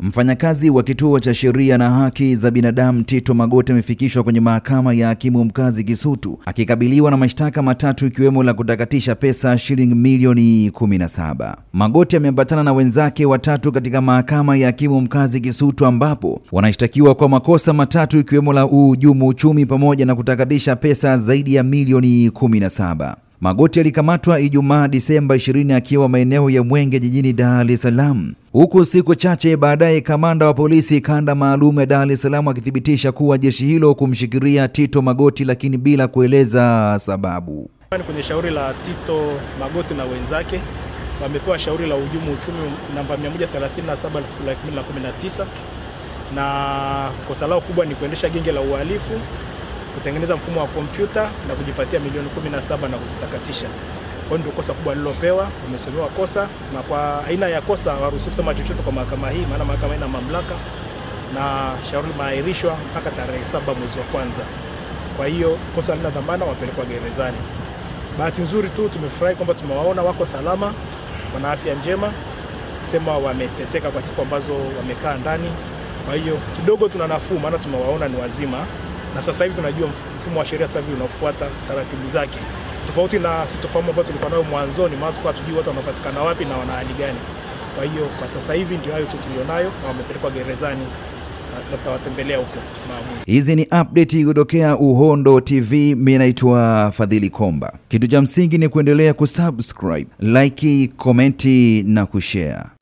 Mfanyakazi wa kituo cha sheria na haki za binadamu Tito Magoti amefikishwa kwenye mahakama ya hakimu mkazi Kisutu akikabiliwa na mashtaka matatu ikiwemo la kutakatisha pesa shilingi milioni 17. Magoti ameambatana na wenzake watatu katika mahakama ya hakimu mkazi Kisutu ambapo wanashtakiwa kwa makosa matatu ikiwemo la uhujumu uchumi pamoja na kutakatisha pesa zaidi ya milioni 17. Magoti alikamatwa Ijumaa Disemba 20 akiwa maeneo ya Mwenge jijini Dar es Salaam, huku siku chache baadaye kamanda wa polisi kanda maalum ya Dar es Salaam akithibitisha kuwa jeshi hilo kumshikilia Tito Magoti lakini bila kueleza sababu. Kwenye shauri la Tito Magoti na wenzake. Wamepewa shauri la uhujumu uchumi namba 137/2019 na kosa lao kubwa ni kuendesha genge la uhalifu kutengeneza mfumo wa kompyuta na kujipatia milioni 17 na kuzitakatisha. Kwa hiyo ndio kosa kubwa alilopewa, umesomewa kosa, na kwa aina ya kosa hawaruhusiwi kusema chochote kwa mahakama hii, maana mahakama ina mamlaka na shauri limeahirishwa mpaka tarehe saba mwezi wa kwanza. Kwa hiyo kosa lina dhamana, wapelekwa gerezani. Bahati nzuri tu tumefurahi kwamba tumewaona wako salama, wana afya njema, sema wameteseka kwa siku ambazo wamekaa ndani. Kwa hiyo kidogo tuna nafuu, maana tumewaona ni wazima na sasa hivi tunajua mfumo wa sheria sasa hivi unafuata taratibu zake, tofauti na sitofahamu ambayo tulikuwa nayo mwanzoni, maana tulikuwa hatujui watu wanapatikana wapi na wana hali gani. Kwa hiyo kwa sasa hivi ndio hayo tu tulionayo, na wamepelekwa gerezani tutawatembelea huko maamuzi. Hizi ni update kutokea Uhondo TV. Mimi naitwa Fadhili Komba. Kitu cha msingi ni kuendelea kusubscribe, like, komenti na kushare.